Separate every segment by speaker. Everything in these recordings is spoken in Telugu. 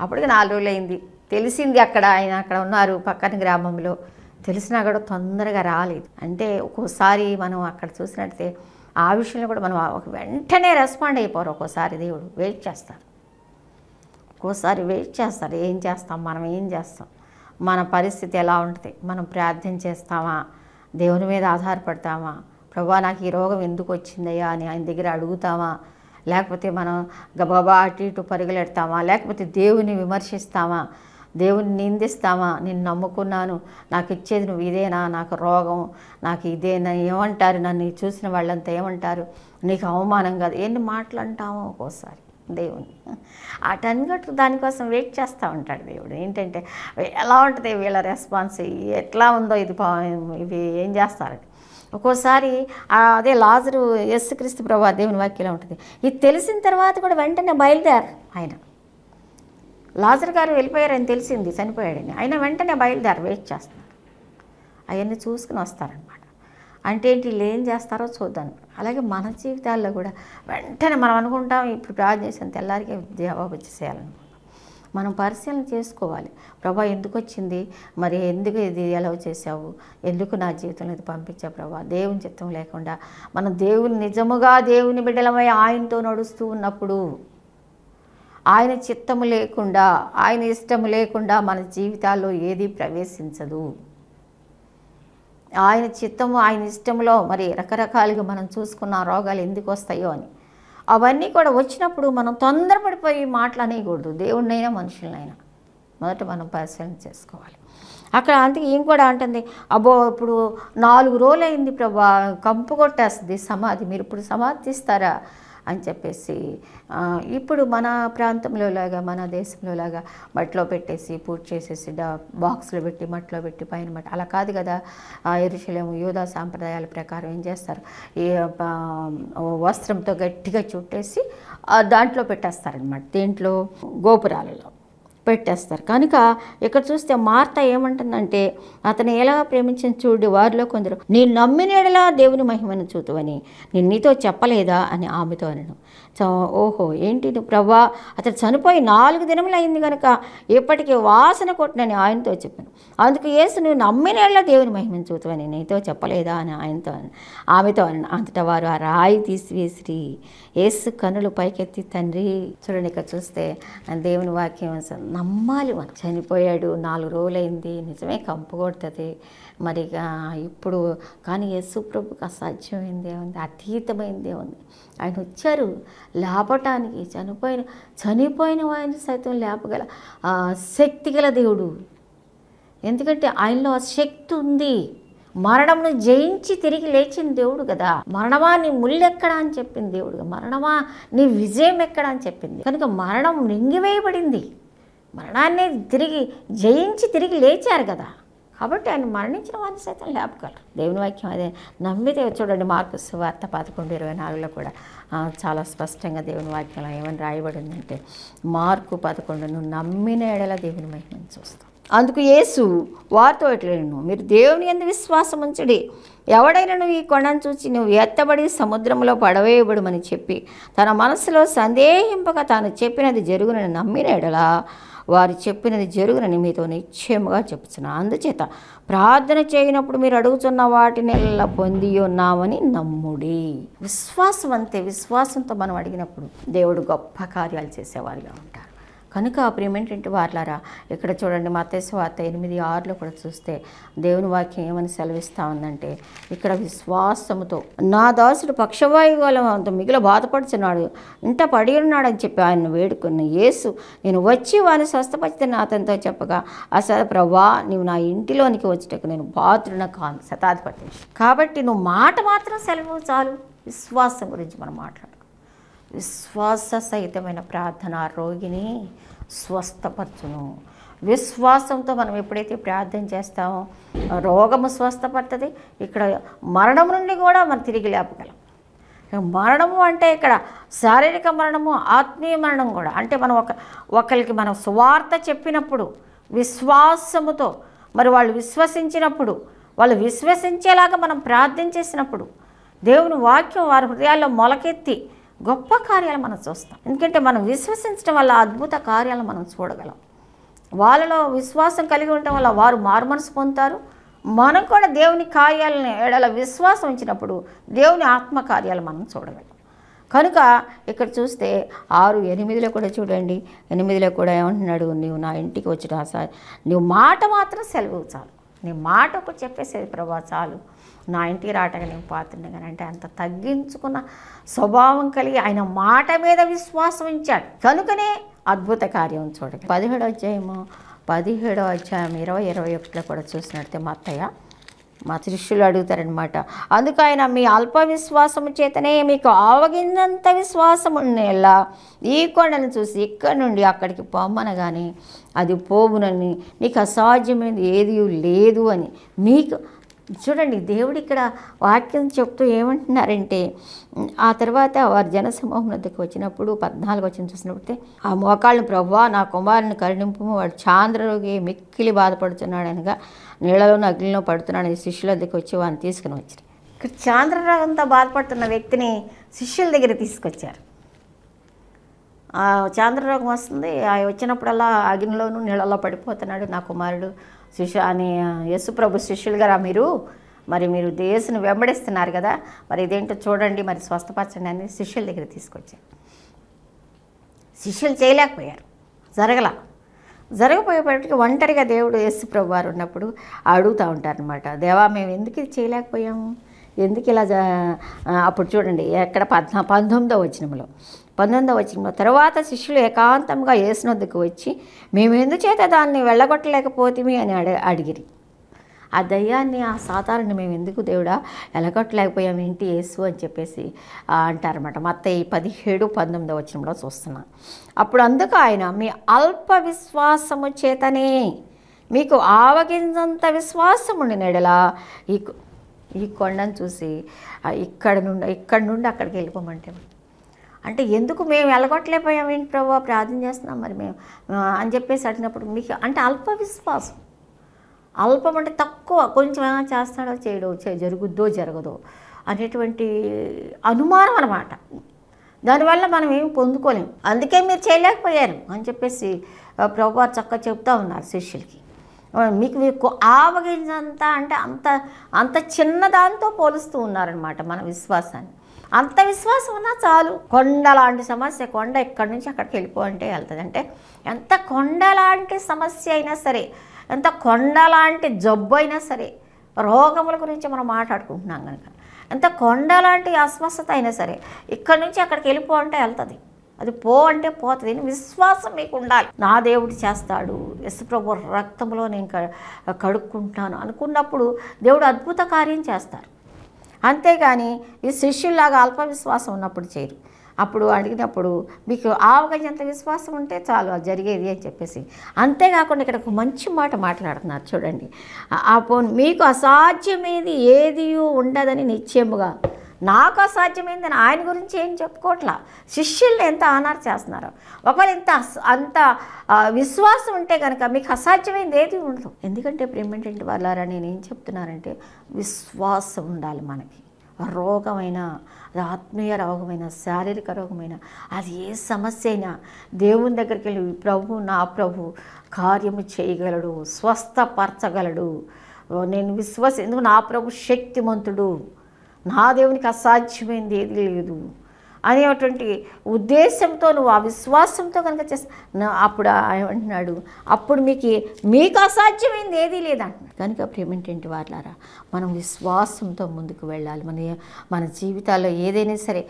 Speaker 1: అప్పటికి నాలుగు రోజులు అయింది తెలిసింది అక్కడ ఆయన అక్కడ ఉన్నారు పక్కన గ్రామంలో. తెలిసినా కూడా తొందరగా రాలేదు. అంటే ఒక్కోసారి మనం అక్కడ చూసినట్టే ఆ విషయంలో కూడా మనం ఒక వెంటనే రెస్పాండ్ అయిపోరు ఒక్కోసారి దేవుడు. వెయిట్ చేస్తారు. ఒక్కోసారి వెయిట్ చేస్తారు. ఏం చేస్తాం? మనం ఏం చేస్తాం? మన పరిస్థితి ఎలా ఉంటుంది? మనం ప్రార్థన చేస్తామా? దేవుని మీద ఆధారపడతామా? ప్రభా నాకు ఈ రోగం ఎందుకు వచ్చిందయ్యా అని ఆయన దగ్గర అడుగుతామా? లేకపోతే మనం గబాబా అటు ఇటు పరుగులెడతామా? లేకపోతే దేవుని విమర్శిస్తామా? దేవుని నిందిస్తామా? నేను నమ్ముకున్నాను. నాకు ఇచ్చేది నువ్వు ఇదేనా? నాకు రోగం. నాకు ఇదేనా? ఏమంటారు? నన్ను చూసిన వాళ్ళంతా ఏమంటారు? నీకు అవమానం కాదు. ఎన్ని మాటలు అంటామో ఒక్కోసారి దేవుని. గట్టు దానికోసం వెయిట్ చేస్తూ ఉంటాడు దేవుడు. ఏంటంటే ఎలా ఉంటుంది వీళ్ళ రెస్పాన్స్? ఎట్లా ఉందో ఇది ఇవి ఏం చేస్తారని ఒక్కోసారి అదే లాజరు యేసుక్రీస్తు ప్రభా దేవుని వాక్యలో ఉంటుంది. ఇది తెలిసిన తర్వాత కూడా వెంటనే బయలుదేరు ఆయన. లాజర్ గారు వెళ్ళిపోయారని తెలిసింది చనిపోయాడని. ఆయన వెంటనే బయలుదేరు వెయిట్ చేస్తున్నారు. అవన్నీ చూసుకుని వస్తారనమాట అంటే ఏంటి వీళ్ళు ఏం చేస్తారో చూద్దాం. అలాగే మన జీవితాల్లో కూడా వెంటనే మనం అనుకుంటాం ఇప్పుడు ప్రార్థన చేసిన తెల్లారికే జవాబు వచ్చేసేయాలన్నమాట మనం పరిశీలన చేసుకోవాలి. ప్రభా ఎందుకు వచ్చింది మరి ఎందుకు ఇది ఎలా చేసావు ఎందుకు నా జీవితంలో ఇది పంపించా ప్రభా? దేవుని చిత్తం లేకుండా. మనం దేవుని నిజముగా దేవుని బిడ్డలమై ఆయనతో నడుస్తూ ఉన్నప్పుడు ఆయన చిత్తము లేకుండా ఆయన ఇష్టము లేకుండా మన జీవితాల్లో ఏది ప్రవేశించదు. ఆయన చిత్తము ఆయన ఇష్టంలో మరి రకరకాలుగా మనం చూసుకున్న రోగాలు ఎందుకు వస్తాయో అని. అవన్నీ కూడా వచ్చినప్పుడు మనం తొందరపడిపోయి మాటలు అనేయకూడదు. దేవుడినైనా మనుషులనైనా మొదట మనం పరిశీలన చేసుకోవాలి. అక్కడ అందుకే ఏం కూడా అంటుంది అబ్బో ఇప్పుడు నాలుగు రోజులు అయింది ప్రభా కంపు కొట్టేస్తుంది సమాధి. మీరు ఇప్పుడు సమాధిస్తారా అని చెప్పేసి ఇప్పుడు మన ప్రాంతంలో లాగా మన దేశంలో లాగా మట్టిలో పెట్టేసి పూజ చేసేసి డా బాక్స్లో పెట్టి మట్టిలో పెట్టి పైన మట్టి అలా కాదు కదా. ఎరుశలేము యోధా సాంప్రదాయాల ప్రకారం ఏం చేస్తారు? ఈ వస్త్రంతో గట్టిగా చుట్టేసి దాంట్లో పెట్టేస్తారనమాట దీంట్లో గోపురాలలో. పెట్టేస్తారు. కనుక ఇక్కడ చూస్తే మార్త ఏమంటుందంటే అతను ఎలా ప్రేమించిన చూడు వారిలో కొందరు నేను నమ్మినేడలా దేవుని మహిమను చూతువని నేను నీతో చెప్పలేదా? అని ఆమెతో అనను ఓహో ఏంటి నువ్వు ప్రభా అతను చనిపోయి నాలుగు దినములు అయింది కనుక ఇప్పటికీ వాసన కొట్టనని ఆయనతో చెప్పాను. అందుకు యేసు నువ్వు నమ్మినేళ్ళ దేవుని మహిమను చూతువని నీతో చెప్పలేదా అని ఆయనతో ఆమెతో అన్నాను అంతటా వారు ఆ రాయి తీసివేసిరి. యేసు కనులు పైకెత్తి తండ్రి చూడండి ఇక్కడ చూస్తే దేవుని వాక్యం నమ్మాలి మనం చనిపోయాడు నాలుగు రోజులైంది నిజమే కంపు కొడుతుంది. మరి ఇక ఇప్పుడు కానీ యేసు ప్రభుకి అసాధ్యమైందే ఉంది అతీతమైందే ఉంది ఆయన వచ్చారు. లేపటానికి చనిపోయిన చనిపోయిన వారిని సైతం లేపగల శక్తి గల దేవుడు. ఎందుకంటే ఆయనలో ఆ శక్తి ఉంది. మరణమును జయించి తిరిగి లేచిన దేవుడు కదా. మరణమా నీ ముళ్ళెక్కడా అని చెప్పింది దేవుడు. మరణమా నీ విజయం ఎక్కడా అని చెప్పింది. కనుక మరణం నింగివేయబడింది మరణాన్ని తిరిగి జయించి తిరిగి లేచారు కదా. కాబట్టి ఆయన మరణించిన వారిని సైతం లేపగలరు దేవుని వాక్యం అదే. నమ్మితే చూడండి మార్కు వార్త పదకొండు ఇరవై నాలుగులో కూడా చాలా స్పష్టంగా దేవుని వాక్యంలో ఏమని రాయబడిందంటే మార్కు పదకొండు నువ్వు నమ్మిన ఎడల దేవుని మహిమను చూస్తాం అందుకు యేసు వారితో ఎట్లను మీరు దేవుని ఎందు విశ్వాసం ఉంచడి. ఎవడైనా ఈ కొండను చూచి నువ్వు ఎత్తబడి సముద్రంలో పడవేయబడమని చెప్పి తన మనసులో సందేహింపక తాను చెప్పినది జరుగునని నమ్మిన ఎడలా? వారు చెప్పినది జరుగునని మీతో నిశ్చయముగా చెప్తున్నాను అందుచేత ప్రార్థన చేయనప్పుడు మీరు అడుగుతున్న వాటిని ఎలా పొంది ఉన్నామని నమ్ముడి. విశ్వాసం అంతే విశ్వాసంతో మనం అడిగినప్పుడు దేవుడు గొప్ప కార్యాలు చేసేవారుగా. ఉంటాడు కనుక ప్రియమేంటంటే వార్లారా ఇక్కడ చూడండి మతేసు వార్త ఎనిమిది ఆరులో కూడా చూస్తే దేవుని వాక్యం ఏమని సెలవిస్తా ఉందంటే ఇక్కడ విశ్వాసముతో నా దాసుడు పక్షవాయువుల అంత మిగిలిన బాధపడుచున్నాడు ఇంత పడి అని చెప్పి ఆయన వేడుకున్న యేసు నేను వచ్చి వారిని స్వస్థపరిచిన అతనితో చెప్పగా అసలు ప్రభా నువ్వు నా ఇంటిలోనికి వచ్చేటకు నేను బాధుడున కాను శతాధిపతి. కాబట్టి నువ్వు మాట మాత్రం సెలవు చాలు విశ్వాసం గురించి మనం మాట్లాడు విశ్వాస సహితమైన ప్రార్థన రోగిని స్వస్థపరచును. విశ్వాసంతో మనం ఎప్పుడైతే ప్రార్థన చేస్తామో రోగము స్వస్థపడుతుంది. ఇక్కడ మరణం నుండి కూడా మనం తిరిగి లేపగలం. మరణము అంటే ఇక్కడ శారీరక మరణము ఆత్మీయ మరణం కూడా. అంటే మనం ఒక ఒకరికి మనం సువార్త చెప్పినప్పుడు విశ్వాసముతో మరి వాళ్ళు విశ్వసించినప్పుడు వాళ్ళు విశ్వసించేలాగా మనం ప్రార్థన చేసినప్పుడు దేవుని వాక్యం వారి హృదయాల్లో మొలకెత్తి గొప్ప కార్యాలు మనం చూస్తాం. ఎందుకంటే మనం విశ్వసించడం వల్ల అద్భుత కార్యాలు మనం చూడగలం. వాళ్ళలో విశ్వాసం కలిగి ఉండటం వల్ల వారు మారుమనసు పొందుతారు. మనం కూడా దేవుని కార్యాలను ఎడల విశ్వాసం ఉంచినప్పుడు దేవుని ఆత్మ కార్యాలు మనం చూడగలం. కనుక ఇక్కడ చూస్తే ఆరు ఎనిమిదిలో కూడా చూడండి. ఎనిమిదిలో కూడా ఏమంటున్నాడు? నీవు నా ఇంటికి వచ్చిన సార్ నువ్వు మాట మాత్రం సెలవు చాలు. నీ మాట చెప్పేసేది ప్రభా చాలు. నా ఇంటికి రావటానికి నేను పాత్రని కానీ అంటే అంత తగ్గించుకున్న స్వభావం కలిగి ఆయన మాట మీద విశ్వాసం ఇచ్చాడు కనుకనే అద్భుత కార్యం చూడండి. పదిహేడో అధ్యాయము పదిహేడో అధ్యాయం ఇరవై ఇరవై ఒకటిలో కూడా చూసినట్టే మా అత్తయ్య మా శిష్యులు అడుగుతారనమాట అందుకు ఆయన మీ అల్ప విశ్వాసము చేతనే మీకు ఆవగిందంత విశ్వాసం ఉండేలా? ఈ కొండను చూసి ఇక్కడి నుండి అక్కడికి పొమ్మనగాని అది పోవునని నీకు అసాధ్యమైనది ఏది లేదు అని మీకు చూడండి దేవుడు ఇక్కడ వాక్యం చెప్తూ ఏమంటున్నారంటే ఆ తర్వాత వారు జనసమూహం వద్దకు వచ్చినప్పుడు పద్నాలుగు వచ్చిన చూసినప్పుడు ఆ మోకాళ్ళను ప్రభు నా కుమారుని కరుణింపు వాడు చాంద్రరోగి మిక్కిలి బాధపడుతున్నాడు అనగా నీళ్ళలోనూ అగ్నిలో పడుతున్నాడు అని శిష్యుల దగ్గరికి వచ్చి వాడిని తీసుకుని వచ్చారు. ఇక్కడ చాంద్రరాగంతో బాధపడుతున్న వ్యక్తిని శిష్యుల దగ్గర తీసుకొచ్చారు. ఆ చాంద్రరోగం వస్తుంది ఆ వచ్చినప్పుడల్లా అగ్నిలోనూ నీళ్ళలో పడిపోతున్నాడు నా కుమారుడు. శిష్యు అని యశుప్రభు శిష్యులు గారా మీరు? మరి మీరు దేశను వెంబడిస్తున్నారు కదా మరి ఇదేంటో చూడండి మరి స్వస్థపరచండి అని శిష్యుల దగ్గర తీసుకొచ్చారు. శిష్యులు చేయలేకపోయారు జరగల. జరగపోయేపటికి ఒంటరిగా దేవుడు యేసుప్రభు వారు ఉన్నప్పుడు అడుగుతూ ఉంటారనమాట దేవా మేము ఎందుకు ఇది చేయలేకపోయాము? ఎందుకు ఇలా అప్పుడు చూడండి ఎక్కడ పద్నా పంతొమ్మిదో వచనంలో పంతొమ్మిదో వచనంలో తర్వాత శిష్యులు ఏకాంతంగా యేసునొద్దకు వచ్చి మేము ఎందుచేత దాన్ని వెళ్ళగొట్టలేకపోతే అని అడి అడిగిరి. ఆ దయ్యాన్ని ఆ సాతాన్ని మేము ఎందుకు దేవుడా? ఎలగొట్టలేకపోయాం ఏంటి యేసు అని చెప్పేసి అంటారన్నమాట. మత్త ఈ పదిహేడు పంతొమ్మిదో వచనంలో చూస్తున్నా. అప్పుడు అందుకు ఆయన మీ అల్ప విశ్వాసము చేతనే మీకు ఆవగింజంత విశ్వాసం ఉండి నెడలా? ఈ ఈ కొండను చూసి ఇక్కడ నుండి ఇక్కడ నుండి అక్కడికి వెళ్ళిపోమంటే అంటే ఎందుకు మేము వెళ్ళగొట్టలేకపోయాం ఏంటి ప్రభు? ప్రార్థన చేస్తున్నాం మరి మేము. అని చెప్పేసి అడిగినప్పుడు మీకు అంటే అల్ప విశ్వాసం. అల్పం అంటే తక్కువ కొంచెం చేస్తాడో చేయడో జరుగుద్దో జరగదో అనేటువంటి అనుమానం అనమాట దానివల్ల మనం ఏం పొందుకోలేం. అందుకే మీరు చేయలేకపోయారు అని చెప్పేసి ప్రభువారు చక్కగా చెప్తా ఉన్నారు శిష్యులకి. మీకు మీకు ఆవగింజంత అంటే అంత అంత చిన్నదాంతో పోలుస్తూ ఉన్నారనమాట మన విశ్వాసాన్ని. అంత విశ్వాసం ఉన్నా చాలు. కొండ లాంటి సమస్య కొండ ఎక్కడి నుంచి అక్కడికి వెళ్ళిపో అంటే వెళ్తుంది అంటే ఎంత కొండ లాంటి సమస్య అయినా సరే ఎంత కొండ లాంటి జబ్బు అయినా సరే రోగముల గురించి మనం మాట్లాడుకుంటున్నాం కనుక ఎంత కొండ లాంటి అస్వస్థత అయినా సరే ఇక్కడి నుంచి అక్కడికి వెళ్ళిపో అంటే వెళ్తుంది. అది పో అంటే పోతుంది. విశ్వాసం మీకు ఉండాలి. నా దేవుడు చేస్తాడు. యశుప్రభు రక్తంలో నేను కడుక్కుంటాను అనుకున్నప్పుడు దేవుడు అద్భుత కార్యం చేస్తారు. అంతేగాని ఈ శిష్యుల్లాగా అల్ప విశ్వాసం ఉన్నప్పుడు చేయరు. అప్పుడు అడిగినప్పుడు మీకు ఆవగంజంత విశ్వాసం ఉంటే చాలు అది జరిగేది అని చెప్పేసి. అంతేకాకుండా ఇక్కడ ఒక మంచి మాట మాట్లాడుతున్నారు చూడండి. ఆ- పోన్ మీకు అసాధ్యమేది ఏది ఉండదని నిశ్చయముగా. నాకు అసాధ్యమైందని ఆయన గురించి ఏం చెప్పుకోవట్లా శిష్యుల్ని ఎంత ఆనార్ చేస్తున్నారు? ఒకవేళ ఇంత అంత విశ్వాసం ఉంటే కనుక మీకు అసాధ్యమైంది ఏది ఉండదు. ఎందుకంటే ప్రేమేంటంటే వాళ్ళారా నేను ఏం చెప్తున్నానంటే విశ్వాసం ఉండాలి మనకి. రోగమైన అది ఆత్మీయ రోగమైన శారీరక రోగమైన అది ఏ సమస్య అయినా దేవుని దగ్గరికి వెళ్ళి ప్రభు నా ప్రభు కార్యము చేయగలడు స్వస్థపరచగలడు. నేను విశ్వాస ఎందుకు? నా ప్రభు శక్తిమంతుడు. నా దేవునికి అసాధ్యమైంది ఏది లేదు. అనేటువంటి ఉద్దేశంతో నువ్వు ఆ విశ్వాసంతో కనుక చేస్తా అప్పుడు ఏమంటున్నాడు అంటున్నాడు అప్పుడు మీకు మీకు అసాధ్యమైంది ఏదీ లేదంటున్నాడు. కనుక ప్రేమేంటంటే వాళ్ళారా మనం విశ్వాసంతో ముందుకు వెళ్ళాలి. మన మన జీవితాల్లో ఏదైనా సరే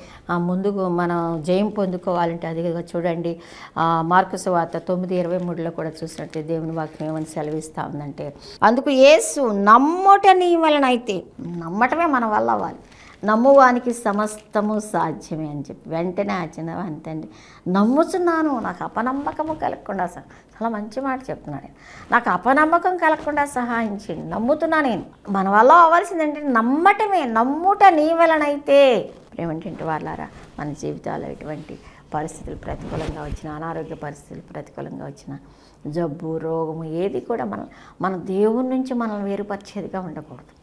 Speaker 1: ముందుకు మనం జయం పొందుకోవాలంటే అది చూడండి. ఆ వార్త తొమ్మిది ఇరవై మూడులో కూడా చూసినట్టే దేవుని వాక్యం ఏమని సెలవిస్తా ఉందంటే అందుకు యేసు నమ్మటని వలన అయితే నమ్మటమే మన వల్ల అవ్వాలి. నమ్మువానికి సమస్తము సాధ్యమే అని చెప్పి వెంటనే ఆచిన అంతండి నమ్ముతున్నాను నాకు అపనమ్మకము కలగకుండా సహా చాలా మంచి మాట చెప్తున్నాడు నాకు అపనమ్మకం కలగకుండా సహాయం చేయండి నమ్ముతున్నా నేను. మన వల్ల అవ్వాల్సిందంటే నమ్మటమే నమ్ముట నీ వలనైతే. ఏమిటంటే వాళ్ళారా మన జీవితాల్లో ఎటువంటి పరిస్థితులు ప్రతికూలంగా వచ్చిన అనారోగ్య పరిస్థితులు ప్రతికూలంగా వచ్చిన జబ్బు రోగము ఏది కూడా మనం మన దేవుని నుంచి మనల్ని వేరుపరిచేదిగా ఉండకూడదు.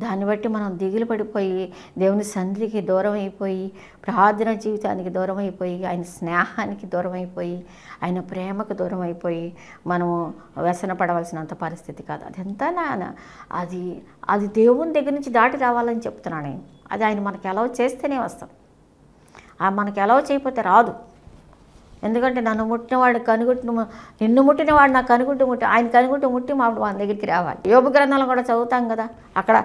Speaker 1: దాన్ని బట్టి మనం దిగులు పడిపోయి దేవుని సన్నిధికి దూరం అయిపోయి ప్రార్థన జీవితానికి దూరం అయిపోయి ఆయన స్నేహానికి దూరం అయిపోయి ఆయన ప్రేమకు దూరం అయిపోయి మనము వ్యసన పడవలసినంత పరిస్థితి కాదు. అదంతా నా అది అది దేవుని దగ్గర నుంచి దాటి రావాలని చెప్తున్నాను నేను. అది ఆయన మనకి ఎలా చేస్తేనే వస్తాం మనకి ఎలా చేయకపోతే రాదు. ఎందుకంటే నన్ను ముట్టినవాడు కనుగొట్టిన నిన్ను ముట్టినవాడు నాకు కనుగొట్టు ముట్టి ఆయన కనుగొట్టు ముట్టి మా మన దగ్గరికి రావాలి. యోగ గ్రంథాలను కూడా చదువుతాం కదా అక్కడ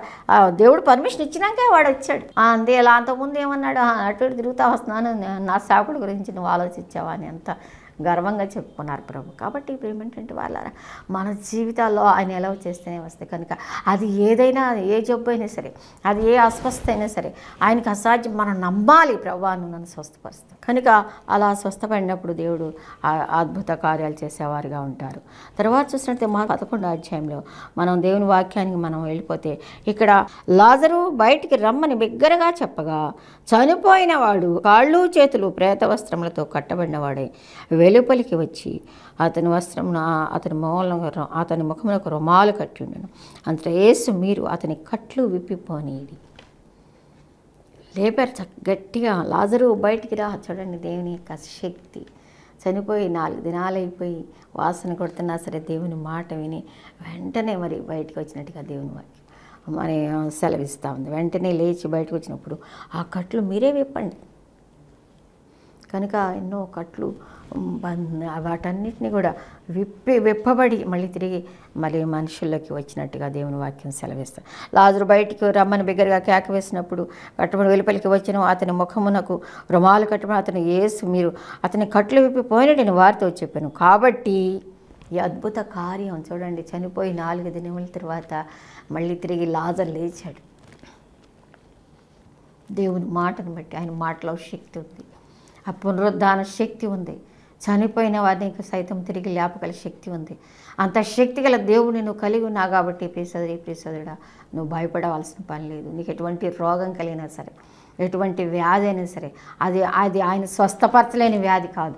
Speaker 1: దేవుడు పర్మిషన్ ఇచ్చినాకే వాడు వచ్చాడు. అంతే ఇలా అంతకుముందు ఏమన్నాడు? అటు ఇటు తిరుగుతా వస్తున్నాను నా సేవకుడు గురించి నువ్వు ఆలోచించావా అని ఎంత గర్వంగా చెప్పుకున్నారు ప్రభు. కాబట్టి ఇప్పుడు ఏమిటంటే వాళ్ళ మన జీవితాల్లో ఆయన ఎలా చేస్తేనే వస్తాయి. కనుక అది ఏదైనా ఏ జబ్బు అయినా సరే అది ఏ అస్వస్థ అయినా సరే ఆయనకి అసాధ్యం. మనం నమ్మాలి ప్రభు నన్ను స్వస్థపరుస్తాం. కనుక అలా స్వస్థపడినప్పుడు దేవుడు అద్భుత కార్యాలు చేసేవారుగా ఉంటారు. తర్వాత చూసినట్టే మా పదకొండో అధ్యాయంలో మనం దేవుని వాక్యానికి మనం వెళ్ళిపోతే ఇక్కడ లాజరు బయటికి రమ్మని బిగ్గరగా చెప్పగా చనిపోయిన వాడు కాళ్ళు చేతులు ప్రేత వస్త్రములతో కట్టబడినవాడే వెలుపలికి వచ్చి అతని వస్త్రం అతని మూలంగా అతని ముఖములకు రుమాలు కట్టి ఉండను. అంత యేసు మీరు అతని కట్లు విప్పిపోనీడి లేపారు చక్క గట్టిగా లాజరు బయటికి రా చూడండి దేవుని యొక్క శక్తి. చనిపోయి నాలుగు దినాలు అయిపోయి వాసన కొడుతున్నా సరే దేవుని మాట విని వెంటనే మరి బయటకు వచ్చినట్టుగా దేవుని వాక్యం. మరి సెలవిస్తూ ఉంది. వెంటనే లేచి బయటకు వచ్చినప్పుడు ఆ కట్లు మీరే విప్పండి. కనుక ఎన్నో కట్లు వాటన్నిటిని కూడా విప్పి విప్పబడి మళ్ళీ తిరిగి మళ్ళీ మనుషుల్లోకి వచ్చినట్టుగా దేవుని వాక్యం సెలవిస్తాం లాజరు బయటికి రమ్మని బిగ్గరగా కేక వేసినప్పుడు కట్టుబడి వెలుపలికి వచ్చిన అతని ముఖమునకు రుమాలు కట్టుబడి అతను ఏసు మీరు అతని కట్లు విప్పి పోయినట్టు వారితో చెప్పాను. కాబట్టి ఈ అద్భుత కార్యం చూడండి చనిపోయి నాలుగు దినముల తర్వాత మళ్ళీ తిరిగి లాజర్ లేచాడు. దేవుని మాటను బట్టి ఆయన మాటలో శక్తి ఉంది. ఆ పునరుద్ధాన శక్తి ఉంది. చనిపోయిన వారికి సైతం తిరిగి లేపగల శక్తి ఉంది. అంత శక్తి గల దేవుడిని నువ్వు కలిగి ఉన్నా కాబట్టి ప్రిసదుడి ప్రిసదుడా నువ్వు భయపడవలసిన పని లేదు. నీకు ఎటువంటి రోగం కలిగినా సరే ఎటువంటి వ్యాధి అయినా సరే అది అది ఆయన స్వస్థపరచలేని వ్యాధి కాదు.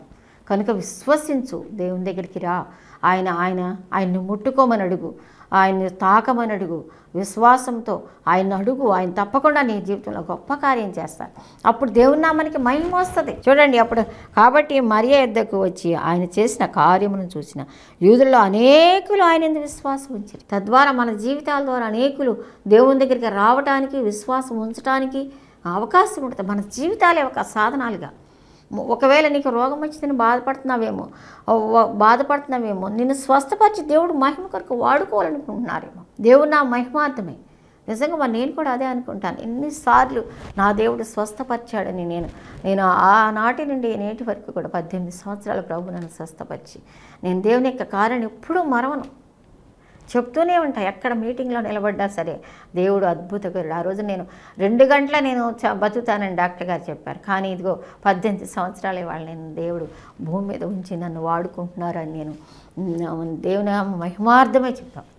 Speaker 1: కనుక విశ్వసించు. దేవుని దగ్గరికి రా. ఆయన ఆయన ఆయన్ని ముట్టుకోమని అడుగు. ఆయన్ని తాకమని అడుగు. విశ్వాసంతో ఆయన అడుగు. ఆయన తప్పకుండా నీ జీవితంలో గొప్ప కార్యం చేస్తారు. అప్పుడు దేవుని నామానికి మహిమ వస్తుంది. చూడండి అప్పుడు కాబట్టి మరియ యొద్దకు వచ్చి ఆయన చేసిన కార్యమును చూసిన యూదుల్లో అనేకులు ఆయన ఎందుకు విశ్వాసం ఉంచారు. తద్వారా మన జీవితాల ద్వారా అనేకులు దేవుని దగ్గరికి రావడానికి విశ్వాసం ఉంచడానికి అవకాశం ఉంటుంది. మన జీవితాలే ఒక సాధనాలుగా. ఒకవేళ నీకు రోగం వచ్చిందని బాధపడుతున్నావేమో బాధపడుతున్నావేమో నిన్ను స్వస్థపరిచి దేవుడు మహిమ కొరకు వాడుకోవాలనుకుంటున్నారేమో. దేవుడు నా మహిమార్థమే. నిజంగా మరి నేను కూడా అదే అనుకుంటాను. ఎన్నిసార్లు నా దేవుడు స్వస్థపరిచాడని నేను నేను ఆనాటి నుండి నేటి వరకు కూడా పద్దెనిమిది సంవత్సరాల ప్రభు నన్ను స్వస్థపరిచి నేను దేవుని యొక్క కార్యాన్ని ఎప్పుడూ మరవను. చెప్తూనే ఉంటాయి ఎక్కడ మీటింగ్లో నిలబడ్డా సరే. దేవుడు అద్భుతకరుడు ఆ రోజు నేను రెండు గంటల నేను చ- బతుకుతానని డాక్టర్ గారు చెప్పారు. కానీ ఇదిగో పద్దెనిమిది సంవత్సరాలే వాళ్ళు నేను దేవుడు భూమి మీద ఉంచి నన్ను వాడుకుంటున్నారని నేను దేవుని మహిమార్థమే చెప్పాను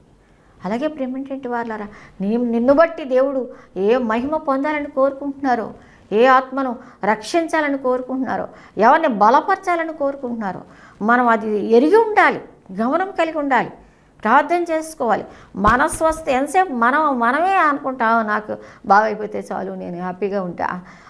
Speaker 1: అలాగే ప్రేమేంటంటే వాళ్ళరా నీ నిన్ను బట్టి దేవుడు ఏ మహిమ పొందాలని కోరుకుంటున్నారో ఏ ఆత్మను రక్షించాలని కోరుకుంటున్నారో ఎవరిని బలపరచాలని కోరుకుంటున్నారో మనం అది ఎరిగి ఉండాలి గమనం కలిగి ఉండాలి. ప్రార్థన చేసుకోవాలి. మనస్వస్థ ఎంతసేపు మనం మనమే అనుకుంటాం నాకు బాగైపోతే అయిపోతే చాలు నేను హ్యాపీగా ఉంటా.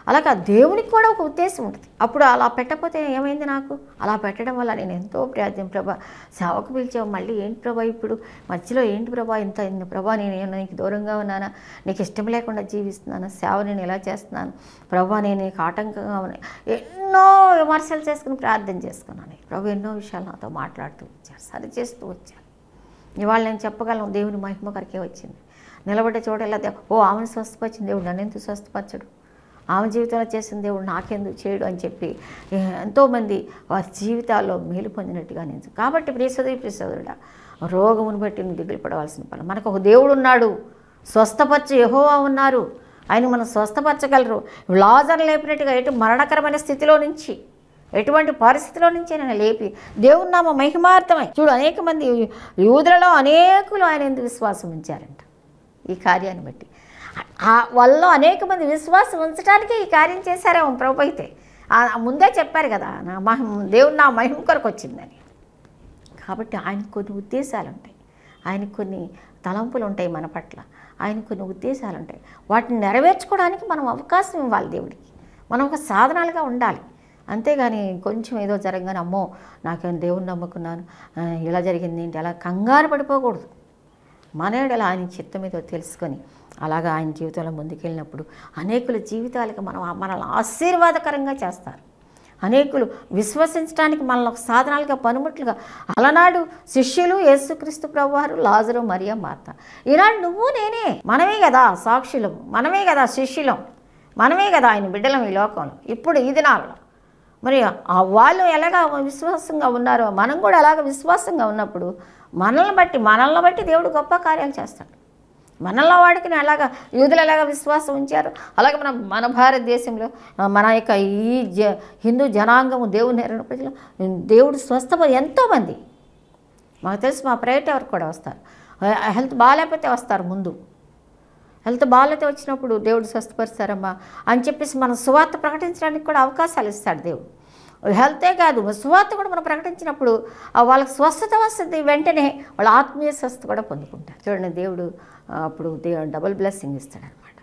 Speaker 1: అలాగా దేవునికి కూడా ఒక ఉద్దేశం ఉంటుంది. అప్పుడు అలా పెట్టకపోతే ఏమైంది నాకు? అలా పెట్టడం వల్ల నేను ఎంతో ప్రార్థన ప్రభా సేవకు పిలిచావు మళ్ళీ ఏంటి ప్రభా ఇప్పుడు? మధ్యలో ఏంటి ప్రభా ఇంత ఇంత ప్రభా నేను నీకు దూరంగా ఉన్నానా? నీకు ఇష్టం లేకుండా జీవిస్తున్నాను? సేవ నేను ఎలా చేస్తున్నాను? ప్రభా నేను నీకు ఆటంకంగా ఉన్నా. ఎన్నో విమర్శలు చేసుకుని ప్రార్థన చేసుకున్నాను. ప్రభు ఎన్నో విషయాలు నాతో మాట్లాడుతూ వచ్చారు సరి చేస్తూ వచ్చారు. ఇవాళ నేను చెప్పగలను దేవుని మహిమ కొరకే వచ్చింది. నిలబడే చోటెలా ఓ ఆమెను స్వస్థపరిచిన దేవుడు నన్ను ఎందుకు స్వస్థపరచడు? ఆమె జీవితంలో చేసిన దేవుడు నాకెందుకు చేయడు అని చెప్పి ఎంతోమంది వారి జీవితాల్లో మేలు పొందినట్టుగా నేను కాబట్టి ప్రియసోదరి ప్రియసోదరుడా రోగమును బట్టి దిగులు పడవలసిన పని. మనకు ఒక దేవుడు ఉన్నాడు. స్వస్థపరచు యహోవా ఉన్నారు. ఆయన మనం స్వస్థపరచగలరు. లాజర్ లేపినట్టుగా ఎటు మరణకరమైన స్థితిలో నుంచి ఎటువంటి పరిస్థితిలో నుంచి ఆయన లేపి దేవుని నామ మహిమార్థమై చూడు అనేక మంది యూదులలో అనేకులు ఆయన ఎందుకు విశ్వాసం ఉంచారంట? ఈ కార్యాన్ని బట్టి. ఆ వాళ్ళలో అనేక మంది విశ్వాసం ఉంచడానికే ఈ కార్యం చేశారేమో ప్రభు అయితే. ముందే చెప్పారు కదా నా మహిమ దేవుని నా మహిమ కొరకు వచ్చిందని. కాబట్టి ఆయనకు కొన్ని ఉద్దేశాలు ఉంటాయి ఆయనకు కొన్ని తలంపులు ఉంటాయి మన పట్ల. ఆయన కొన్ని ఉద్దేశాలు ఉంటాయి వాటిని నెరవేర్చుకోవడానికి మనం అవకాశం ఇవ్వాలి దేవుడికి. మనం ఒక సాధనాలుగా ఉండాలి. అంతేగాని కొంచెం ఏదో జరగగానే అమ్మో నాకేం దేవుని నమ్ముకున్నాను. ఇలా జరిగింది ఏంటి? అలా కంగారు పడిపోకూడదు. మనయడల ఆయన చిత్తమేదో తెలుసుకొని అలాగా ఆయన జీవితంలో ముందుకెళ్ళినప్పుడు అనేకుల జీవితాలకు మనం మనల్ని ఆశీర్వాదకరంగా చేస్తారు. అనేకులు విశ్వసించడానికి మనల్ని ఒక సాధనాలుగా పనిముట్లుగా అలనాడు శిష్యులు యేసుక్రీస్తు ప్రభువారు లాజరు మరియా మార్త. ఈనాడు నువ్వు నేనే. మనమే కదా సాక్షులం. మనమే కదా శిష్యులం. మనమే కదా ఆయన బిడ్డలం ఈ లోకంలో. ఇప్పుడు ఈ దినాలలో మరి వాళ్ళు ఎలాగ విశ్వాసంగా ఉన్నారో మనం కూడా అలాగ విశ్వాసంగా ఉన్నప్పుడు మనల్ని బట్టి మనల్ని బట్టి దేవుడు గొప్ప కార్యాలు చేస్తాడు. మనల్లో వాడికి ఎలాగ యూదులు ఎలాగ విశ్వాసం ఉంచారు? అలాగే మన మన భారతదేశంలో మన యొక్క ఈ జ హిందూ జనాంగము దేవుని ఎరిగిన ప్రజలు దేవుడు స్వస్థమ ఎంతోమంది. మాకు తెలుసు మా ప్రైవేట్ ఎవరు కూడా వస్తారు. ఆ, హెల్త్ బాగాలేకపోతే వస్తారు ముందు. హెల్త్ బాగాలేతే వచ్చినప్పుడు దేవుడు స్వస్థపరుస్తారమ్మా అని చెప్పేసి మనం సువార్త ప్రకటించడానికి కూడా అవకాశాలు ఇస్తాడు దేవుడు. హెల్తే కాదు సువార్త కూడా మనం ప్రకటించినప్పుడు వాళ్ళకి స్వస్థత వస్తుంది. వెంటనే వాళ్ళ ఆత్మీయ స్వస్థ కూడా పొందుకుంటారు. చూడండి దేవుడు అప్పుడు దేవుడు డబుల్ బ్లెస్సింగ్ ఇస్తాడనమాట.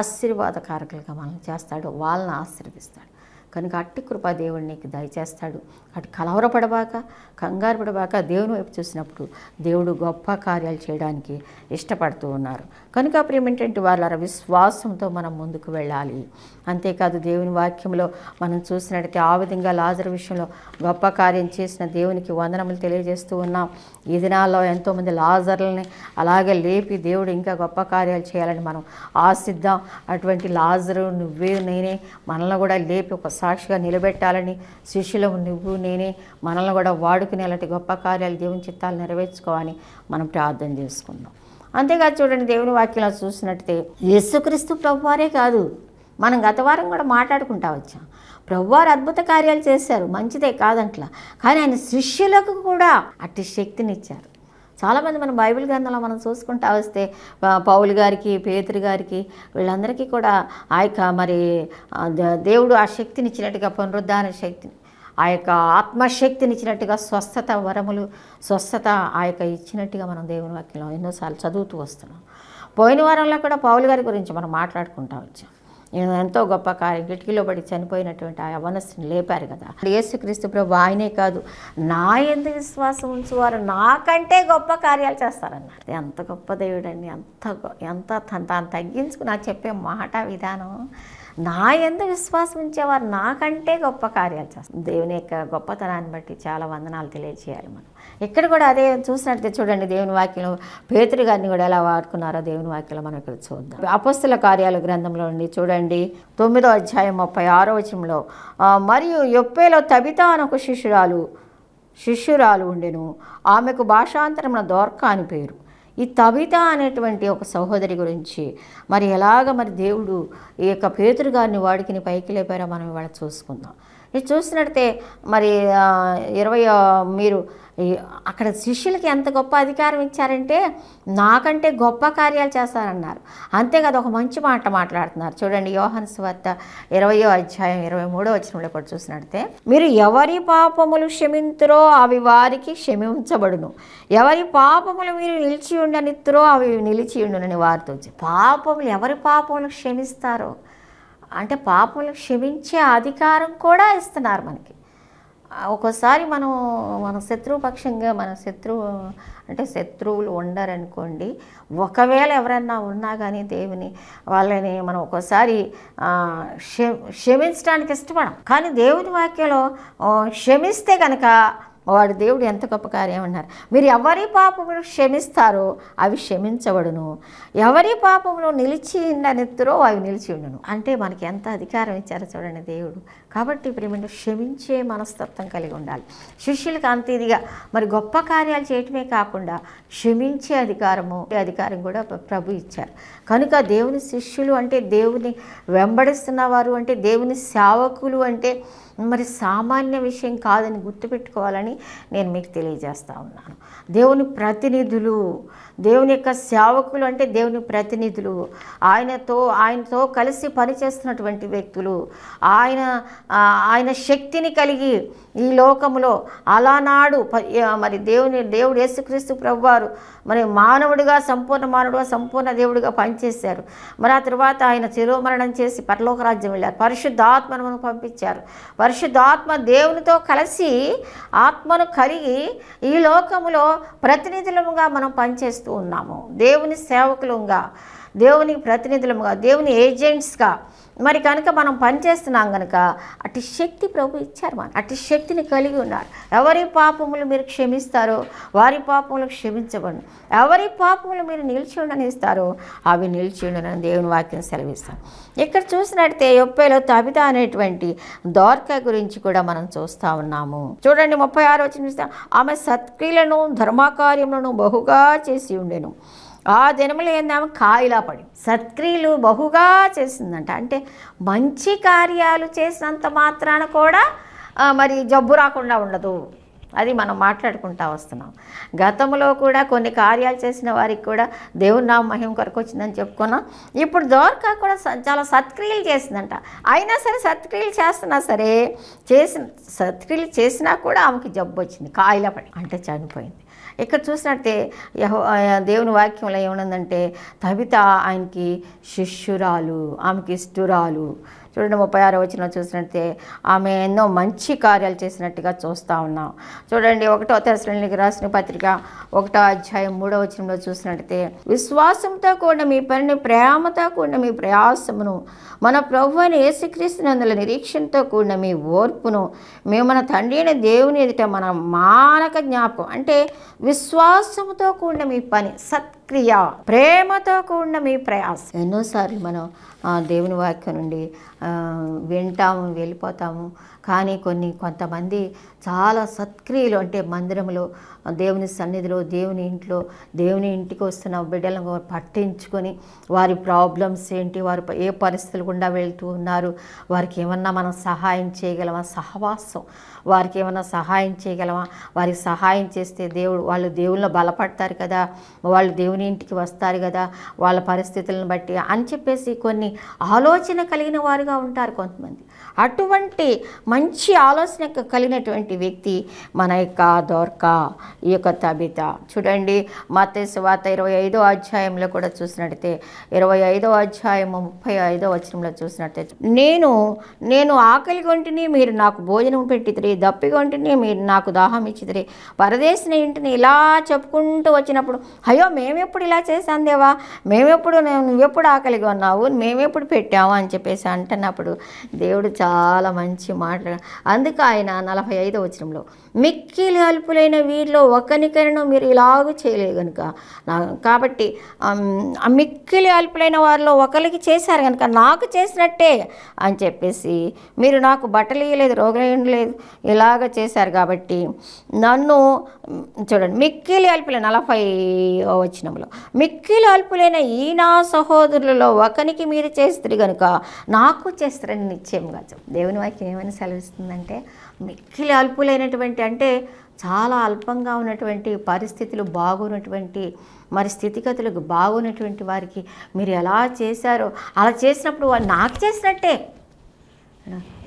Speaker 1: ఆశీర్వాదకారకులుగా మనల్ని చేస్తాడు వాళ్ళని ఆశీర్వదిస్తాడు. కనుక అట్టి కృపా దేవుడు నీకు దయచేస్తాడు. అటు కలవరపడబాక కంగారు పడబాక దేవుని వైపు చూసినప్పుడు దేవుడు గొప్ప కార్యాలు చేయడానికి ఇష్టపడుతూ ఉన్నారు. కనుక ప్రేమేంటంటే వాళ్ళ విశ్వాసంతో మనం ముందుకు వెళ్ళాలి. అంతేకాదు దేవుని వాక్యంలో మనం చూసినట్టయితే ఆ విధంగా లాజర్ విషయంలో గొప్ప కార్యం చేసిన దేవునికి వందనములు తెలియజేస్తూ ఉన్నాం. ఈ దినాల్లో ఎంతోమంది లాజర్లని అలాగే లేపి దేవుడు ఇంకా గొప్ప కార్యాలు చేయాలని మనం ఆశిద్దాం. అటువంటి లాజరు నువ్వే నేనే మనల్ని కూడా లేపి ఒక సాక్షిగా నిలబెట్టాలని శిష్యులము నువ్వు నేనే మనల్ని కూడా వాడుకునే అలాంటి గొప్ప కార్యాలు దేవుని చిత్తాలు నెరవేర్చుకోవాలని మనం ప్రార్థన చేసుకుందాం. అంతేకాదు చూడండి దేవుని వాక్యంలో చూసినట్టయితే యేసుక్రీస్తు ప్రభువారే కాదు. మనం గత వారం కూడా మాట్లాడుకుంటా వచ్చాం. ప్రభువారు అద్భుత కార్యాలు చేశారు. మంచిదే కాదంట్లా. కానీ ఆయన శిష్యులకు కూడా అట్టి శక్తినిచ్చారు చాలామంది మన బైబిల్ గ్రంథంలో మనం చూసుకుంటా వస్తే పౌలు గారికి పేతురు గారికి వీళ్ళందరికీ కూడా ఆ యొక్క మరి దేవుడు ఆ శక్తిని ఇచ్చినట్టుగా పునరుద్ధాన శక్తిని ఆ యొక్క ఆత్మశక్తిని ఇచ్చినట్టుగా స్వస్థత వరములు స్వస్థత ఆ యొక్క ఇచ్చినట్టుగా మనం దేవుని వాక్యంలో ఎన్నోసార్లు చదువుతూ వస్తున్నాం. పోయిన వారంలో కూడా పౌలు గారి గురించి మనం మాట్లాడుకుంటా వచ్చాం. ఎంతో గొప్ప కార్యం కిటికీలో పడి చనిపోయినటువంటి ఆ యవనస్తుని లేపారు కదా. యేసుక్రీస్తు ప్రభు ఆయనే కాదు. నా ఎందు విశ్వాసం ఉంచువారు నాకంటే గొప్ప కార్యాలు చేస్తారన్నారు. ఎంత గొప్ప దేవుడండి ఎంత ఎంత తను తాను తగ్గించుకుని నాకు చెప్పే మాట విధానం నా ఎందు విశ్వాసం ఉంచేవారు నాకంటే గొప్ప కార్యాలు చేస్తారు. దేవుని యొక్క గొప్పతనాన్ని బట్టి చాలా వందనాలు తెలియజేయాలి మనం. ఇక్కడ కూడా అదే చూసినట్టే చూడండి దేవుని వాక్యం పేతురు గారిని కూడా ఎలా వాడుకున్నారో దేవుని వాక్యంలో మనం ఇక్కడ చూద్దాం. అపస్తుల కార్యాల గ్రంథంలో నుండి చూడండి తొమ్మిదో అధ్యాయం ముప్పై ఆరో వచనంలో మరియు యొప్పేలో తబితా అని ఒక శిష్యురాలు శిష్యురాలు ఉండెను. ఆమెకు భాషాంతరమున దోర్క అని పేరు. ఈ తబిత అనేటువంటి ఒక సహోదరి గురించి మరి ఎలాగ మరి దేవుడు ఈ యొక్క పేతురు గారిని వాడికి పైకి లేపారో మనం ఇవాళ చూసుకుందాం. ఇది చూసినట్టే మరి ఇరవై మీరు అక్కడ శిష్యులకి ఎంత గొప్ప అధికారం ఇచ్చారంటే నాకంటే గొప్ప కార్యాలు చేస్తారన్నారు. అంతేకాదు ఒక మంచి మాట మాట్లాడుతున్నారు. చూడండి యోహన్ స్వత్త ఇరవయో అధ్యాయం ఇరవై మూడో వచ్చినప్పుడు కూడా చూసినట్టే మీరు ఎవరి పాపములు క్షమింతురో అవి వారికి క్షమించబడును. ఎవరి పాపములు మీరు నిలిచి ఉండనిత్తురో అవి నిలిచి ఉండునని వారితో పాపములు ఎవరి పాపములు క్షమిస్తారో? అంటే పాపములు క్షమించే అధికారం కూడా ఇస్తున్నారు మనకి. ఒక్కోసారి మనం మన శత్రుపక్షంగా మన శత్రువు అంటే శత్రువులు ఉండరనుకోండి ఒకవేళ ఎవరన్నా ఉన్నా కానీ దేవుని వాళ్ళని మనం ఒక్కోసారి క్ష- క్షమించడానికి ఇష్టపడం. కానీ దేవుని వాక్యంలో క్షమిస్తే కనుక వాడు దేవుడు ఎంత గొప్ప కార్యం అన్నారు మీరు ఎవరి పాపములు క్షమిస్తారో అవి క్షమించబడును. ఎవరి పాపమును నిలిచి ఉండనెత్తురో అవి నిలిచి ఉండును. అంటే మనకి ఎంత అధికారం ఇచ్చారో చూడండి దేవుడు. కాబట్టి ప్రేమంటే క్షమించే మనస్తత్వం కలిగి ఉండాలి. శిష్యులకు అంత ఇదిగా మరి గొప్ప కార్యాలు చేయటమే కాకుండా క్షమించే అధికారము అధికారం కూడా ప్రభు ఇచ్చారు. కనుక దేవుని శిష్యులు అంటే దేవుని వెంబడిస్తున్న వారు అంటే దేవుని సేవకులు అంటే మరి సామాన్య విషయం కాదని గుర్తుపెట్టుకోవాలని నేను మీకు తెలియజేస్తా ఉన్నాను. దేవుని ప్రతినిధులు దేవుని యొక్క సేవకులు అంటే దేవుని ప్రతినిధులు. ఆయనతో ఆయనతో కలిసి పనిచేస్తున్నటువంటి వ్యక్తులు. ఆయన ఆయన శక్తిని కలిగి ఈ లోకములో అలానాడు మరి దేవుని దేవుడు యేసుక్రీస్తు ప్రభువారు మరి మానవుడిగా సంపూర్ణ మానవుడుగా సంపూర్ణ దేవుడిగా పనిచేశారు. మరి ఆ తర్వాత ఆయన శిరోమరణం చేసి పరలోకరాజ్యం వెళ్ళారు. పరిశుద్ధాత్మను మనకు పంపించారు. పరిశుద్ధాత్మ దేవునితో కలిసి ఆత్మను కలిగి ఈ లోకములో ప్రతినిధులముగా మనం పనిచేస్తాం ఉన్నాము. దేవుని సేవకులుగా దేవుని ప్రతినిధులముగా దేవుని ఏజెంట్స్గా. మరి కనుక మనం పనిచేస్తున్నాం కనుక అటు శక్తి ప్రభు ఇచ్చారు మన అటు శక్తిని కలిగి ఉన్నారు. ఎవరి పాపములు మీరు క్షమిస్తారో వారి పాపములు క్షమించబడి ఎవరి పాపములు మీరు నిలిచి ఉండనిస్తారో అవి నిలిచి ఉండనని దేవుని వాక్యం సెలవిస్తాం ఇక్కడ చూసినట్టే యొప్పేలో తబిత అనేటువంటి దోర్క గురించి కూడా మనం చూస్తూ ఉన్నాము. చూడండి ముప్పై ఆరు వచ్చిన ఆమె సత్క్రియలను ధర్మకార్యములను బహుగా చేసి ఉండెను. ఆ దినములు ఏందాము కాయిలా పడి. సత్క్రియలు బహుగా చేసిందంట. అంటే మంచి కార్యాలు చేసినంత మాత్రాన కూడా మరి జబ్బు రాకుండా ఉండదు. అది మనం మాట్లాడుకుంటా వస్తున్నాం. గతంలో కూడా కొన్ని కార్యాలు చేసిన వారికి కూడా దేవుని నామ మహిమ కొరకు వచ్చిందని చెప్పుకున్నాం. ఇప్పుడు దోర్కా కూడా చాలా సత్క్రియలు చేసిందంట. అయినా సరే సత్క్రియలు చేస్తున్నా సరే చేసిన సత్క్రియలు చేసినా కూడా ఆమెకి జబ్బు వచ్చింది. కాయిలా పడి. అంటే చనిపోయింది. ఇక్కడ చూసినట్టే యహో దేవుని వాక్యంలో ఏముందంటే తబిత ఆయనకి శిష్యురాలు ఆమెకి ఇష్టురాలు చూడండి ముప్పై ఆరో వచ్చిన చూసినట్టే ఆమె ఎన్నో మంచి కార్యాలు చేసినట్టుగా చూస్తూ ఉన్నాం. చూడండి ఒకటో తెరసనికి రాసిన పత్రిక ఒకటో అధ్యాయం మూడో వచనంలో చూసినట్టయితే విశ్వాసంతో కూడిన మీ పనిని ప్రేమతో కూడిన మీ ప్రయాసమును మన ప్రభు అని యేసుక్రీస్తునందుల నిరీక్షణతో కూడిన మీ ఓర్పును మేము మన తండ్రి అయిన దేవుని ఎదుట మన మానక జ్ఞాపకం అంటే విశ్వాసముతో కూడిన మీ పని సత్ క్రియ ప్రేమతో కూడిన మీ ప్రయాసం. ఎన్నోసార్లు మనం దేవుని వాక్యం నుండి వింటాము వెళ్ళిపోతాము. కానీ కొన్ని కొంతమంది చాలా సత్క్రియలు అంటే మందిరంలో దేవుని సన్నిధిలో దేవుని ఇంట్లో దేవుని ఇంటికి వస్తున్న బిడ్డలను పట్టించుకొని వారి ప్రాబ్లమ్స్ ఏంటి వారు ఏ పరిస్థితులు గుండా వెళ్తూ ఉన్నారు వారికి ఏమన్నా మనం సహాయం చేయగలమా? సహవాసం. వారికి ఏమన్నా సహాయం చేయగలమా? వారికి సహాయం చేస్తే దేవుడు వాళ్ళు దేవుళ్ళు బలపడతారు కదా. వాళ్ళు దేవుని ఇంటికి వస్తారు కదా వాళ్ళ పరిస్థితులను బట్టి అని చెప్పేసి కొన్ని ఆలోచన కలిగిన వారుగా ఉంటారు కొంతమంది. అటువంటి మంచి ఆలోచన కలిగినటువంటి వ్యక్తి మన యొక్క దోర్కా ఈ యొక్క తబిత. చూడండి మత వాత ఇరవై ఐదో అధ్యాయంలో కూడా చూసినట్టయితే ఇరవై ఐదో అధ్యాయము ముప్పై ఐదో వచనంలో చూసినట్టయితే నేను నేను ఆకలి కొంటిని మీరు నాకు భోజనం పెట్టిదిరి దప్పి కొంటిని మీరు నాకు దాహం ఇచ్చిదిరి పరదేశిన ఇంటిని ఇలా చెప్పుకుంటూ వచ్చినప్పుడు అయ్యో ఎప్పుడు ఇలా చేశాను దేవా? మేమెప్పుడు నువ్వెప్పుడు ఆకలిగా ఉన్నావు? మేమెప్పుడు పెట్టాము అని చెప్పేసి అంటున్నప్పుడు దేవుడు చాలా మంచి మాట అందుకు ఆయన నలభై ఐదో వచనంలో మిక్కిలి అల్పులైన వీరిలో ఒకరికైనా మీరు ఇలాగూ చేయలేదు కనుక కాబట్టి మిక్కిలి అల్పులైన వారిలో ఒకరికి చేశారు కనుక నాకు చేసినట్టే అని చెప్పేసి మీరు నాకు బట్టలు ఇవ్వలేదు రోగులు లేదు ఇలాగ చేశారు కాబట్టి నన్ను చూడండి మిక్కిలి అల్పులైన నలభై వచనంలో మిక్కిలి అల్పులైన ఈ నా సహోదరులలో ఒకనికి మీరు చేస్తారు కనుక నాకు చేస్తారని నిశ్చయంగా దేవుని వాక్యం ఏమైనా సెలవిస్తుందంటే మిక్కిలి అల్పులైనటువంటి అంటే చాలా అల్పంగా ఉన్నటువంటి పరిస్థితులు బాగున్నటువంటి మరి స్థితిగతులకు బాగున్నటువంటి వారికి మీరు ఎలా చేశారో అలా చేసినప్పుడు వాళ్ళు నాకు చేసినట్టే.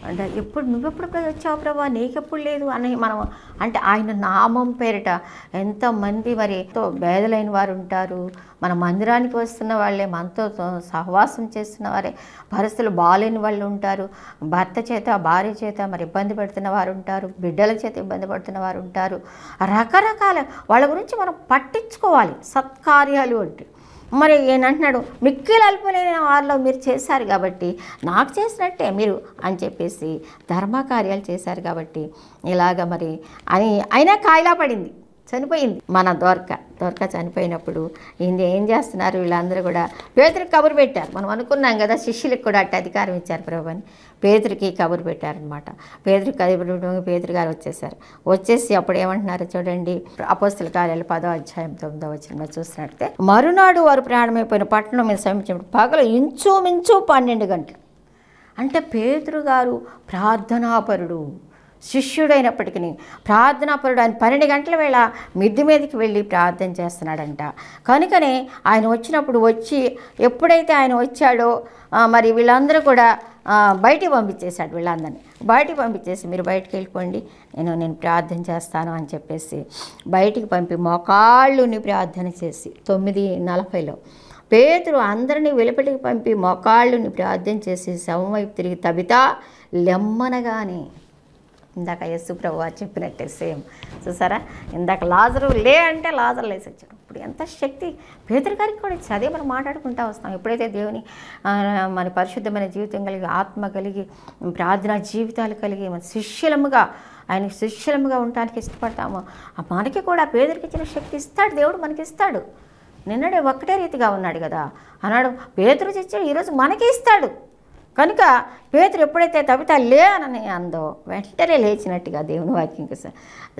Speaker 1: అంటే ఎప్పుడు నువ్వెప్పుడు వచ్చావు ప్రభా? నీకెప్పుడు లేదు అని మనం అంటే ఆయన నామం పేరిట ఎంతమంది మరి ఎంతో భేదలైన వారు ఉంటారు. మన మందిరానికి వస్తున్న వాళ్ళే మనతో సహవాసం చేస్తున్న వారే పరిస్థితులు బాగాలేని వాళ్ళు ఉంటారు. భర్త చేత భార్య చేత మరి ఇబ్బంది పెడుతున్న వారు ఉంటారు. బిడ్డల చేత ఇబ్బంది పడుతున్న వారు ఉంటారు. రకరకాల వాళ్ళ గురించి మనం పట్టించుకోవాలి. సత్కార్యాలు అంటే మరి ఏనంటున్నాడు మిక్కిలి అల్పలేని వారిలో మీరు చేశారు కాబట్టి నాకు చేసినట్టే మీరు అని చెప్పేసి ధర్మకార్యాలు చేశారు కాబట్టి ఇలాగ మరి అని అయినా కాయిలా పడింది. చనిపోయింది. మన దోర్క దోర్క చనిపోయినప్పుడు ఈయన ఏం చేస్తున్నారు? వీళ్ళందరూ కూడా పేదరికి కబురు పెట్టారు. మనం అనుకున్నాం కదా శిష్యులకు కూడా అట్టి అధికారం ఇచ్చారు ప్రభు అని. పేదరికి కబురు పెట్టారనమాట పేదరికి కబురు పెట్టడం పేదరి గారు వచ్చేసారు వచ్చేసి అప్పుడు ఏమంటున్నారు చూడండి అపోస్తుల కార్యాలు పదో అధ్యాయం తొమ్మిదో వచ్చిన చూసినట్టే మరునాడు వారు ప్రయాణమైపోయిన పట్టణం మీద సమీపించినప్పుడు పగలు ఇంచుమించు పన్నెండు గంటలు. అంటే పేదరు గారు ప్రార్థనాపరుడు. శిష్యుడైనప్పటికీ ప్రార్థనాపరుడు ఆయన పన్నెండు గంటల వేళ మిద్ది మీదకి వెళ్ళి ప్రార్థన చేస్తున్నాడంట. కనుకనే ఆయన వచ్చినప్పుడు వచ్చి ఎప్పుడైతే ఆయన వచ్చాడో మరి వీళ్ళందరూ కూడా బయటికి పంపించేశాడు వీళ్ళందరినీ. బయటికి పంపించేసి మీరు బయటికి వెళ్ళిపోండి నేను నేను ప్రార్థన చేస్తాను అని చెప్పేసి బయటికి పంపి మోకాళ్ళుని ప్రార్థన చేసి తొమ్మిది నలభైలో పేతురు అందరినీ వెలుపటికి పంపి మోకాళ్ళుని ప్రార్థన చేసి శవం వైపు తిరిగి తబితా లెమ్మనగానే ఇందాక యస్సు ప్రభు చెప్పినట్టే సేమ్. చూసారా? ఇందాక లాజరు లే అంటే లాజర్ లేసి వచ్చాడు. ఇప్పుడు ఎంత శక్తి. పేదరి గారికి కూడా ఇచ్చి అదే మనం మాట్లాడుకుంటా వస్తాం. ఎప్పుడైతే దేవుని మన పరిశుద్ధమైన జీవితం కలిగి ఆత్మ కలిగి ప్రార్థన జీవితాలు కలిగి మన శిష్యులముగా ఆయన శిష్యులముగా ఉండటానికి ఇష్టపడతామో ఆ మనకి కూడా పేదరికి ఇచ్చిన శక్తి ఇస్తాడు. దేవుడు మనకి ఇస్తాడు. నిన్నడే ఒక్కటే రీతిగా ఉన్నాడు కదా. అన్నాడు పేదరు చచ్చాడు ఈరోజు మనకి ఇస్తాడు. కనుక పేతురు ఎప్పుడైతే తవిత లే అని అందో వెంటనే లేచినట్టుగా దేవుని వాక్యం కోసం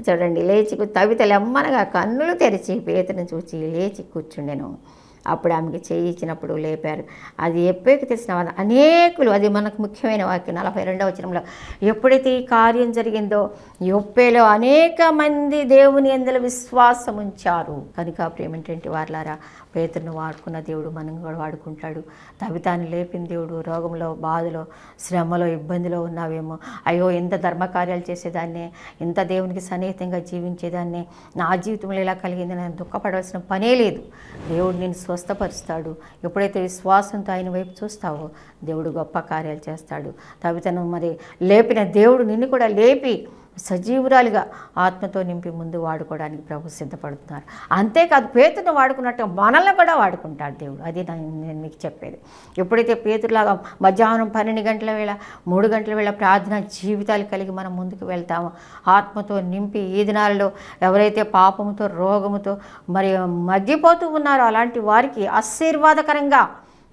Speaker 1: చూడండి లేచి తవిత లెమ్మనగా కన్నులు తెరిచి పేతుని చూచి లేచి కూర్చుండెను. అప్పుడు ఆమెకి చేయి ఇచ్చినప్పుడు లేపారు. అది ఎప్పటికి తెలిసిన వాళ్ళు అనేకులు. అది మనకు ముఖ్యమైన వాక్యం. నలభై రెండవ వచనంలో ఎప్పుడైతే ఈ కార్యం జరిగిందో ఎప్పేలో అనేక మంది దేవుని ఎందులో విశ్వాసం ఉంచారు. కనుక ప్రేమేంటంటే వార్లారా పేతురును వాడుకున్న దేవుడు మనం కూడా వాడుకుంటాడు. తవితాన్ని లేపిన దేవుడు రోగంలో బాధలో శ్రమలో ఇబ్బందిలో ఉన్నావేమో. అయ్యో ఇంత ధర్మకార్యాలు చేసేదాన్నే ఇంత దేవునికి సన్నిహితంగా జీవించేదాన్నే. నా జీవితంలో ఇలా కలిగింది నేను దుఃఖపడవలసిన పనే లేదు. దేవుడు నేను స్వస్థపరుస్తాడు. ఎప్పుడైతే విశ్వాసంతో ఆయన వైపు చూస్తావో దేవుడు గొప్ప కార్యాలు చేస్తాడు. తవితను మరి లేపిన దేవుడు నిన్ను కూడా లేపి సజీవురాలుగా ఆత్మతో నింపి ముందు వాడుకోవడానికి ప్రభు సిద్ధపడుతున్నారు. అంతేకాదు పేతును వాడుకున్నట్టు మనల్ని కూడా వాడుకుంటాడు దేవుడు. అది నేను మీకు చెప్పేది. ఎప్పుడైతే పేతులాగా మధ్యాహ్నం పన్నెండు గంటల వేళ మూడు గంటల వేళ ప్రార్థన జీవితాలు కలిగి మనం ముందుకు వెళ్తామో ఆత్మతో నింపి ఈ దినాలలో ఎవరైతే పాపముతో రోగముతో మరి మగ్గిపోతూ ఉన్నారో అలాంటి వారికి ఆశీర్వాదకరంగా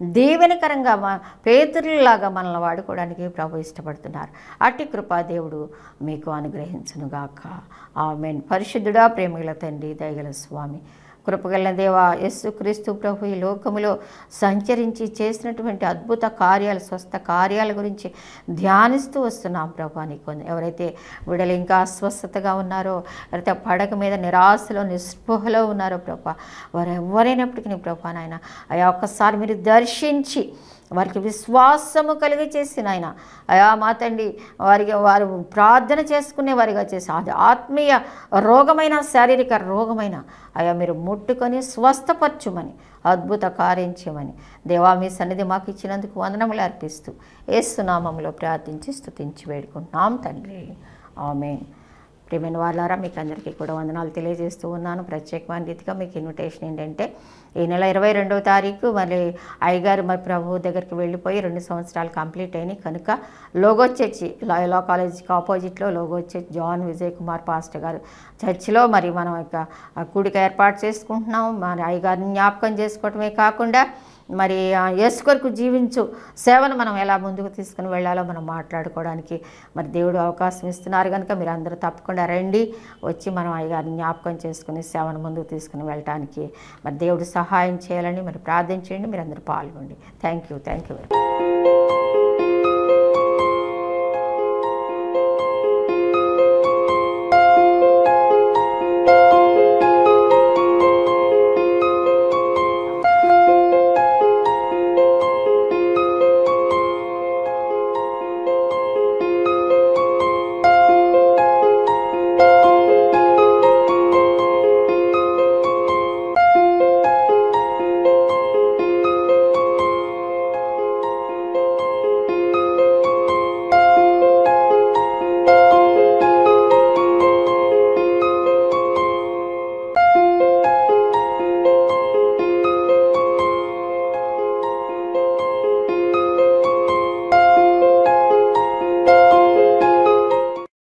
Speaker 1: దీవెనకరంగా పేతురులాగా మనల్ని వాడుకోవడానికి ప్రభు ఇష్టపడుతున్నారు. అట్టి కృపా దేవుడు మీకు అనుగ్రహించునుగాక. ఆమెన్. పరిశుద్ధుడా ప్రేమిల తండ్రి దయగల స్వామి. కృపగల దేవ యస్సు క్రీస్తు ప్రభు ఈ లోకములో సంచరించి చేసినటువంటి అద్భుత కార్యాలు స్వస్థ కార్యాల గురించి ధ్యానిస్తూ వస్తున్నాం ప్రభు నీకు. కొన్ని ఎవరైతే విడలు ఇంకా అస్వస్థతగా ఉన్నారో ఎవరైతే పడక మీద నిరాశలో నిస్పృహలో ఉన్నారో ప్రభా వారు ఎవరైనప్పటికీ ప్రభా నాయన అయా ఒక్కసారి మీరు దర్శించి వారికి విశ్వాసము కలిగి చేసిన ఆయన. అయా మా తండ్రి వారికి వారు ప్రార్థన చేసుకునే వారిగా చేసి అది ఆత్మీయ రోగమైన శారీరక రోగమైన అయా మీరు ముట్టుకొని స్వస్థపరచుమని అద్భుత కార్యం దేవా మీ సన్నిధి మాకు ఇచ్చినందుకు వందనములు అర్పిస్తూ ఏసునామంలో ప్రార్థించి స్థుతించి వేడుకుంటున్నాం తండ్రి. ఆమెన్. ప్రేమైన వాళ్ళారా మీకు అందరికీ కూడా వందనాలు తెలియజేస్తూ ఉన్నాను. ప్రత్యేకమైన రీతిగా మీకు ఇన్విటేషన్ ఏంటంటే ఈ నెల ఇరవై రెండవ తారీఖు మళ్ళీ అయ్యగారు మరి ప్రభు దగ్గరికి వెళ్ళిపోయి రెండు సంవత్సరాలు కంప్లీట్ అయినాయి. కనుక లోగో చర్చి లాయలా కాలేజీకి ఆపోజిట్లో logo church John Vijay Kumar pastor గారు చర్చిలో మరి మనం ఇక కూడిక ఏర్పాటు చేసుకుంటున్నాం. మరి అయ్యగారిని జ్ఞాపకం చేసుకోవటమే కాకుండా మరి యేసు కొరకు జీవించు సేవను మనం ఎలా ముందుకు తీసుకుని వెళ్ళాలో మనం మాట్లాడుకోవడానికి మరి దేవుడు అవకాశం ఇస్తున్నారు కనుక మీరు అందరూ తప్పకుండా రండి. వచ్చి మనం అయ్యగారిని జ్ఞాపకం చేసుకుని సేవను ముందుకు తీసుకుని వెళ్ళటానికి మరి దేవుడు సహాయం చేయాలని మరి ప్రార్థించండి. మీరు అందరూ పాల్గొండి. Thank you thank you